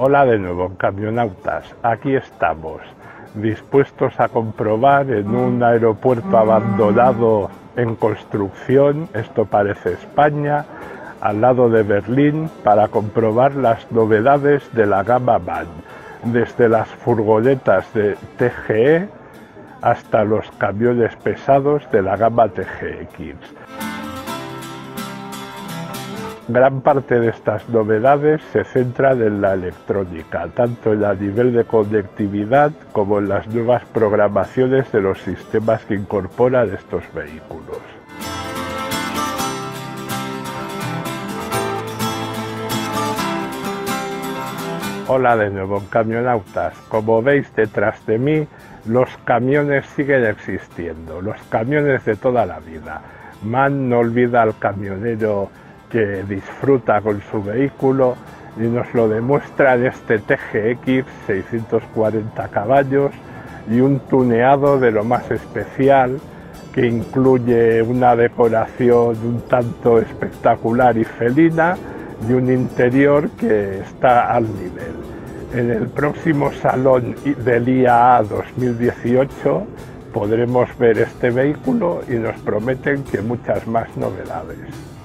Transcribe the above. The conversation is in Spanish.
Hola de nuevo, camionautas. Aquí estamos, dispuestos a comprobar en un aeropuerto abandonado en construcción, esto parece España, al lado de Berlín, para comprobar las novedades de la gama MAN, desde las furgonetas de TGE hasta los camiones pesados de la gama TGX. Gran parte de estas novedades se centran en la electrónica, tanto en a nivel de conectividad como en las nuevas programaciones de los sistemas que incorporan estos vehículos. Hola de nuevo, camionautas. Como veis detrás de mí, los camiones siguen existiendo, los camiones de toda la vida. MAN no olvida al camionero que disfruta con su vehículo y nos lo demuestra en este TGX 640 caballos y un tuneado de lo más especial que incluye una decoración un tanto espectacular y felina y un interior que está al nivel. En el próximo salón del IAA 2018 podremos ver este vehículo y nos prometen que muchas más novedades.